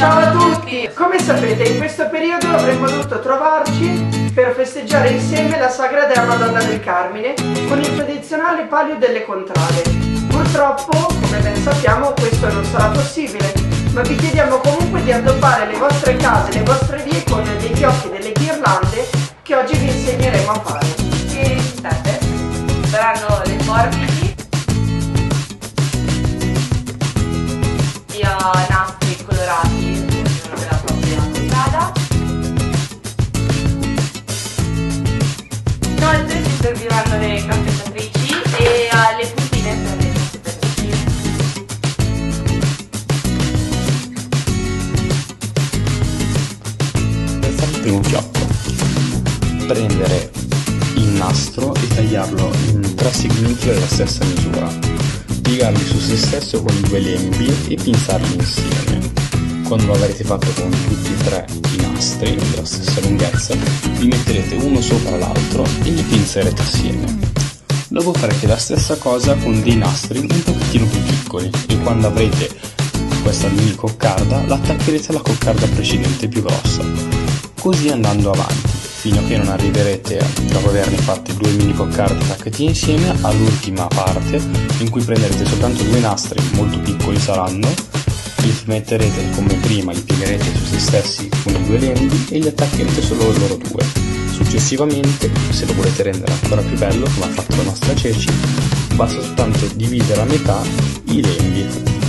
Ciao a tutti! Come sapete in questo periodo avremmo dovuto trovarci per festeggiare insieme la Sagra della Madonna del Carmine con il tradizionale palio delle contrade. Purtroppo, come ben sappiamo, questo non sarà possibile, ma vi chiediamo comunque di addobbare le vostre case, le vostre vie con dei fiocchi e delle ghirlande che oggi vi insegneremo a fare. Che state? Saranno le forbici e uh, primo fiocco, prendere il nastro e tagliarlo in tre segmenti della stessa misura, piegarli su se stesso con due lembi e pinzarli insieme. Quando avrete fatto con tutti e tre i nastri della stessa lunghezza, li metterete uno sopra l'altro e li pinzerete assieme. Dopo farete la stessa cosa con dei nastri un pochettino più piccoli e quando avrete questa mini coccarda l'attaccherete alla coccarda precedente più grossa, così andando avanti, fino a che non arriverete, dopo averne fatte due mini coccarde attaccate insieme, all'ultima parte in cui prenderete soltanto due nastri molto piccoli saranno, li metterete come prima, li piegherete su se stessi con i due lembi e li attaccherete solo loro due. Successivamente, se lo volete rendere ancora più bello, come ha fatto la nostra Ceci, basta soltanto dividere a metà i lembi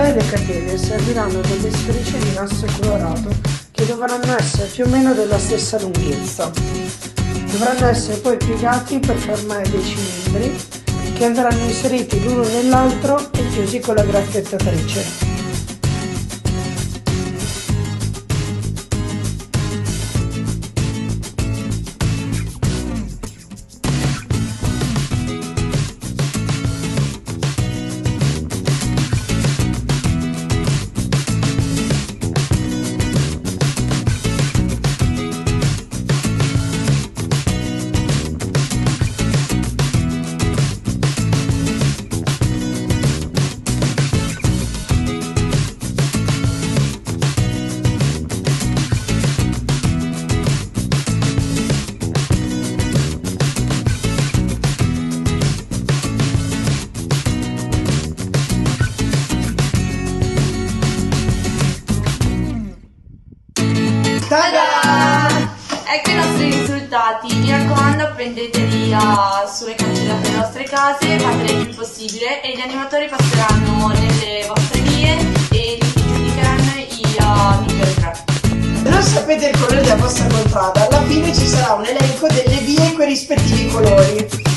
Le catene serviranno delle strisce di nastro colorato che dovranno essere più o meno della stessa lunghezza. Dovranno essere poi piegati per formare dei cilindri che andranno inseriti l'uno nell'altro e chiusi con la graffiettatrice. Tada! Ecco i nostri risultati, mi raccomando prendeteli uh, sulle cancellate delle vostre case, fatele il più possibile e gli animatori passeranno nelle vostre vie e vi giudicheranno i uh, migliori tre. Se non sapete il colore della vostra contrada, alla fine ci sarà un elenco delle vie con i rispettivi colori.